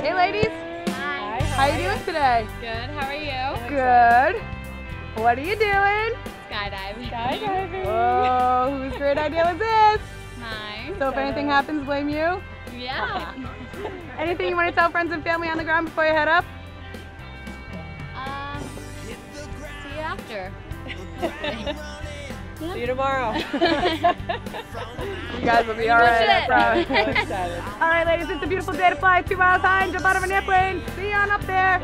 Hey ladies. Hi. How, are you doing today? Good. How are you? Good. What are you doing? Skydiving. Skydiving. Oh, whose great idea was this? Mine. So if anything happens, blame you? Yeah. anything you want to tell friends and family on the ground before you head up? Um, see you after. See you tomorrow. you guys will be all right, I promise. all right, ladies, it's a beautiful day to fly two miles high and jump out of an airplane. See you on up there.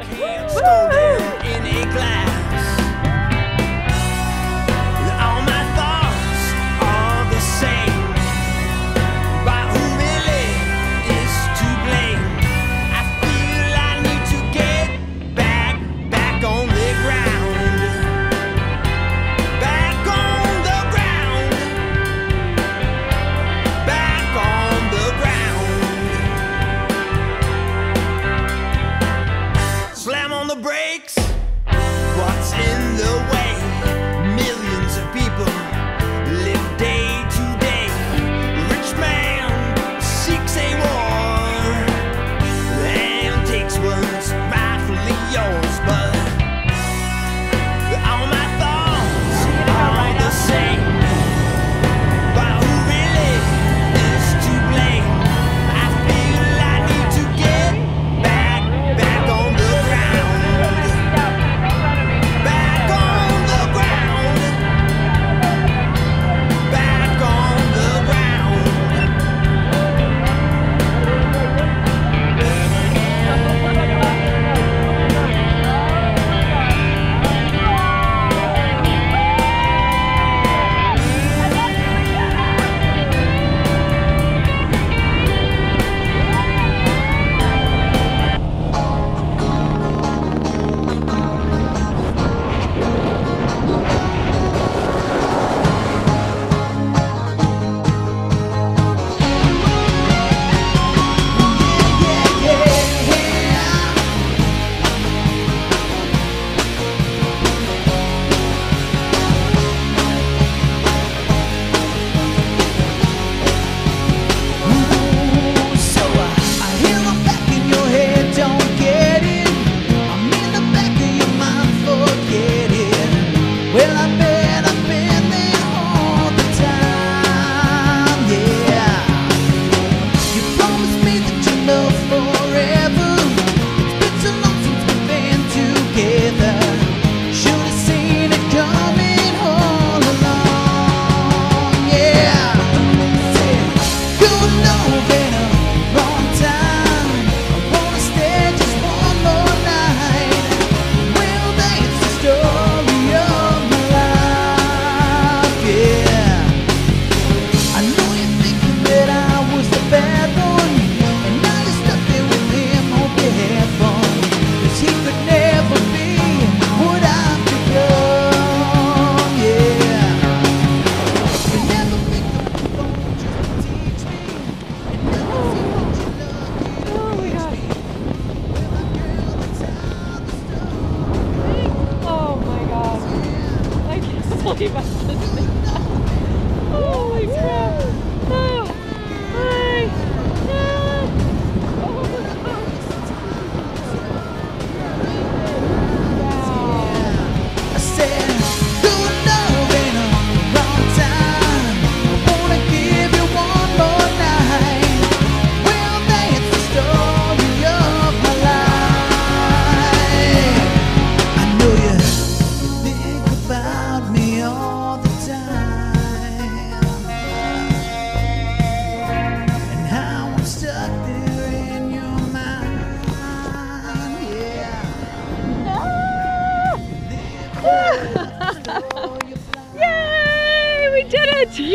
negativa.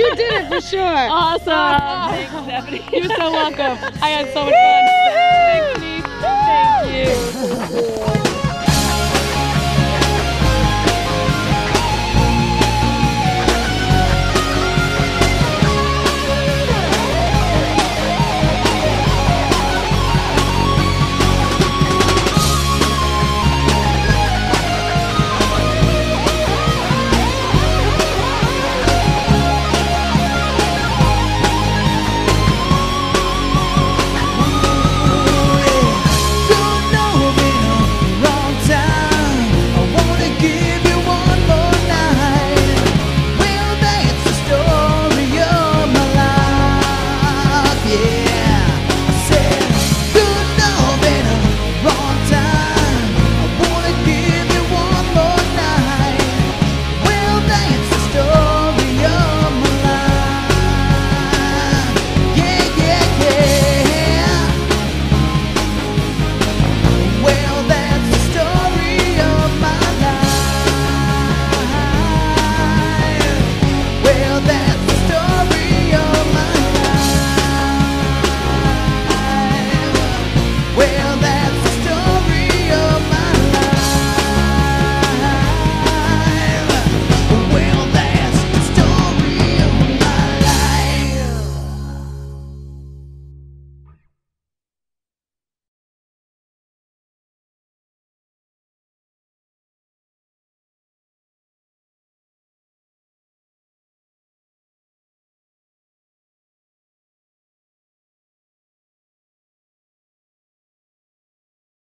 you did it for sure. Awesome. Thanks, Stephanie. You're so welcome. I had so much fun.